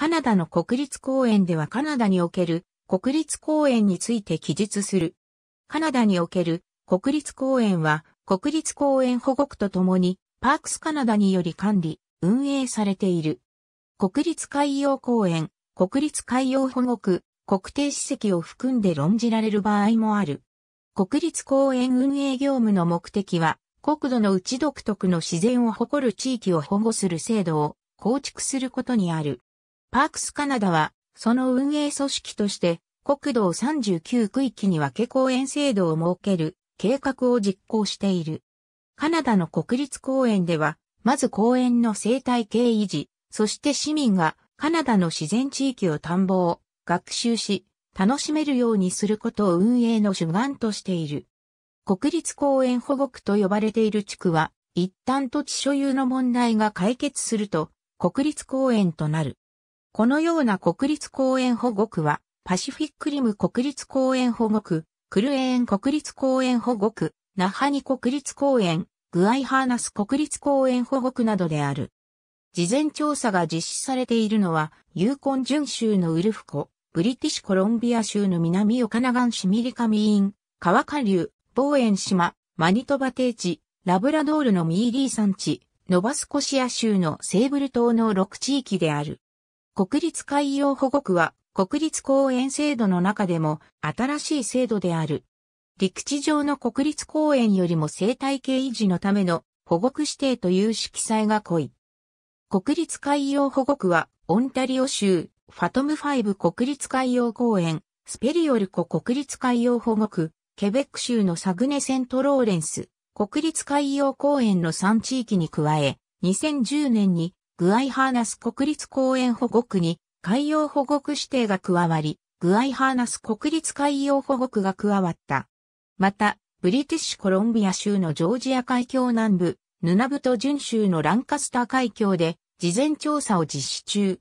カナダの国立公園ではカナダにおける国立公園について記述する。カナダにおける国立公園は国立公園保護区とともにパークスカナダにより管理、運営されている。国立海洋公園、国立海洋保護区、国定史跡を含んで論じられる場合もある。国立公園運営業務の目的は、国土の内独特の自然を誇る地域を保護する制度を構築することにある。パークスカナダは、その運営組織として、国道39区域に分け公園制度を設ける計画を実行している。カナダの国立公園では、まず公園の生態系維持、そして市民がカナダの自然地域を探訪、学習し、楽しめるようにすることを運営の主眼としている。国立公園保護区と呼ばれている地区は、一旦土地所有の問題が解決すると、国立公園となる。このような国立公園保護区は、パシフィックリム国立公園保護区、クルエーン国立公園保護区、ナハニ国立公園、グアイハーナス国立公園保護区などである。事前調査が実施されているのは、ユーコン準州のウルフ湖、ブリティッシュコロンビア州の南オカナガン市ミリカミーン、川下流、ボーエン島、マニトバ低地、ラブラドールのミーリー山地、ノバスコシア州のセーブル島の6地域である。国立海洋保護区は国立公園制度の中でも新しい制度である。陸地上の国立公園よりも生態系維持のための保護区指定という色彩が濃い。国立海洋保護区はオンタリオ州ファトム5国立海洋公園、スペリオル湖国立海洋保護区、ケベック州のサグネセントローレンス、国立海洋公園の3地域に加え、2010年にグアイハーナス国立公園保護区に海洋保護区指定が加わり、グアイハーナス国立海洋保護区が加わった。また、ブリティッシュコロンビア州のジョージア海峡南部、ヌナブト準州のランカスター海峡で事前調査を実施中。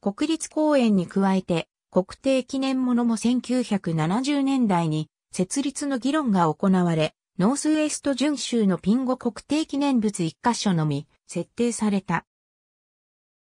国立公園に加えて、国定記念物も1970年代に設立の議論が行われ、ノースウェスト準州のピンゴ国定記念物一箇所のみ設定された。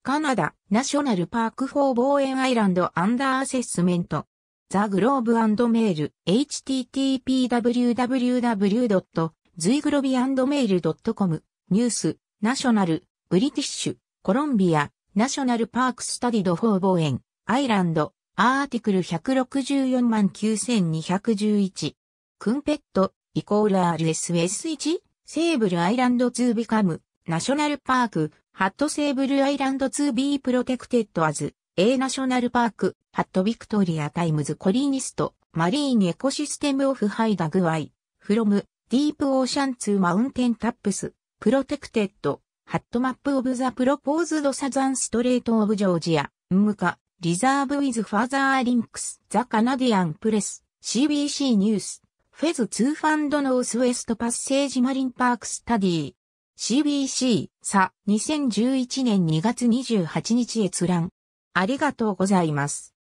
Canada national park for Bowen Island under assessment。The Globe and Mail http www.theglobeandmail.com news national British Columbia national park studied for Bowen、Island、article 1649211。cmpid、イコール RSS1、Sable Island to become、national park、ハット Sable Island to be protected as、a national park、ハット Victoria Times Colonist、marine ecosystem off Haida Gwaii、from、deep ocean to mountain tops、protected、ハット map of the proposed Southern Strait of Georgia、NMCA、reserve with further links、The Canadian Press、CBC News、Feds to fund Northwest Passage marine park study CBC、ca、2011年2月28日閲覧。ありがとうございます。